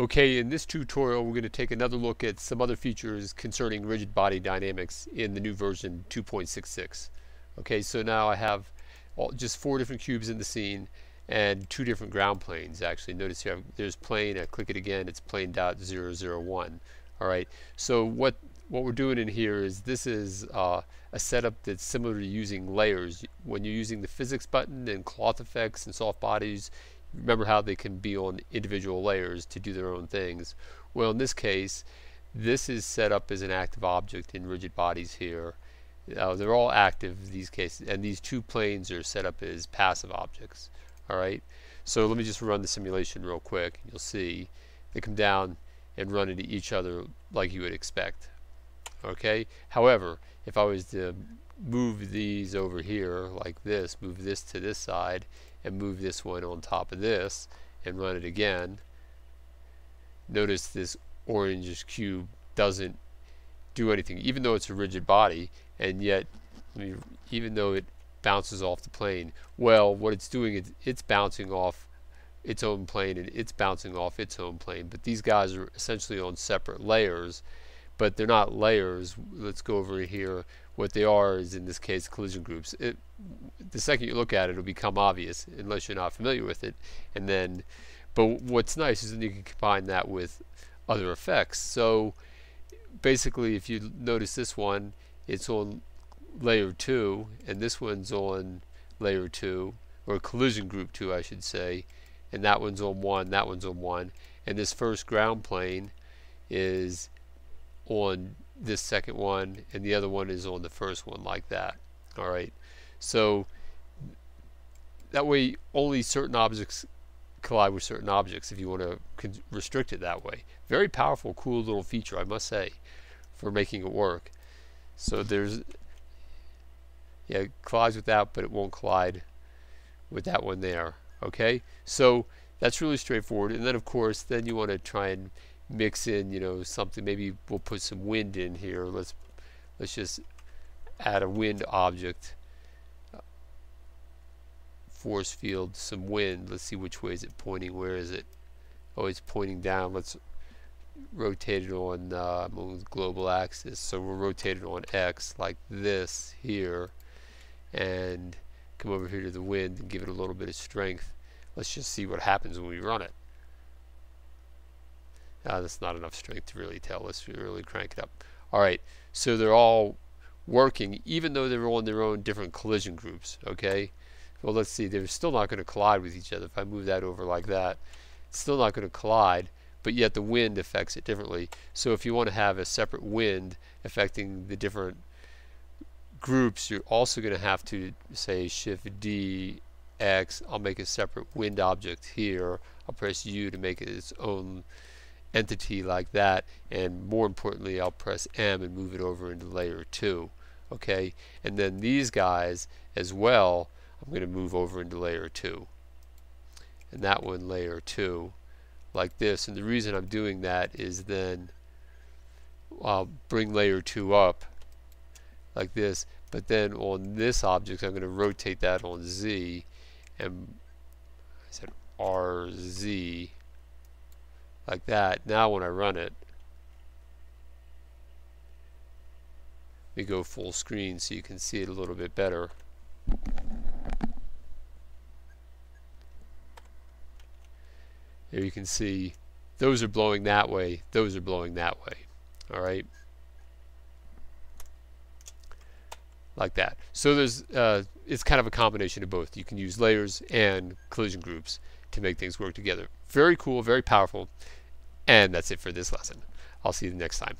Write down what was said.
Okay, in this tutorial we're going to take another look at some other features concerning rigid body dynamics in the new version 2.66. Okay, so now I have all, just four different cubes in the scene and two different ground planes actually. Notice here there's plane, I click it again, it's plane dot zero zero one. Alright, so what what we're doing in here is this is uh, a setup that's similar to using layers. When you're using the physics button and cloth effects and soft bodies, remember how they can be on individual layers to do their own things. Well, in this case, this is set up as an active object in rigid bodies here. Uh, they're all active in these cases, and these two planes are set up as passive objects. All right. So let me just run the simulation real quick. You'll see they come down and run into each other like you would expect. Okay. However, if I was to move these over here like this, move this to this side, and move this one on top of this and run it again notice this orange cube doesn't do anything even though it's a rigid body and yet even though it bounces off the plane well what it's doing is it's bouncing off its own plane and it's bouncing off its own plane but these guys are essentially on separate layers but they're not layers let's go over here what they are is in this case collision groups. It, the second you look at it, it'll become obvious unless you're not familiar with it. And then, but what's nice is that you can combine that with other effects. So basically, if you notice this one, it's on layer two, and this one's on layer two, or collision group two, I should say, and that one's on one, that one's on one, and this first ground plane is on this second one and the other one is on the first one like that alright so that way only certain objects collide with certain objects if you want to restrict it that way. Very powerful cool little feature I must say for making it work. So there's yeah it collides with that but it won't collide with that one there okay? So that's really straightforward. And then of course then you want to try and mix in, you know, something. Maybe we'll put some wind in here. Let's let's just add a wind object. Force field, some wind. Let's see which way is it pointing. Where is it? Oh, it's pointing down. Let's rotate it on, uh, global axis. So we'll rotate it on X like this here, and come over here to the wind and give it a little bit of strength. Let's just see what happens when we run it. Uh, that's not enough strength to really tell. Let's really crank it up. All right, so they're all working, even though they're on their own different collision groups. Okay, well let's see. They're still not going to collide with each other. If I move that over like that, it's still not going to collide. But yet the wind affects it differently. So if you want to have a separate wind affecting the different groups, you're also going to have to say Shift D X. I'll make a separate wind object here. I'll press U to make it its own entity like that and more importantly I'll press M and move it over into layer 2 okay? And then these guys as well I'm going to move over into layer 2 and that one layer 2 like this. And the reason I'm doing that is then I'll bring layer 2 up like this but then on this object I'm going to rotate that on Z and I said RZ like that. Now when I run it, we go full screen so you can see it a little bit better. There you can see those are blowing that way, those are blowing that way. All right. Like that. So there's, uh, it's kind of a combination of both. You can use layers and collision groups to make things work together. Very cool, very powerful. And that's it for this lesson. I'll see you next time.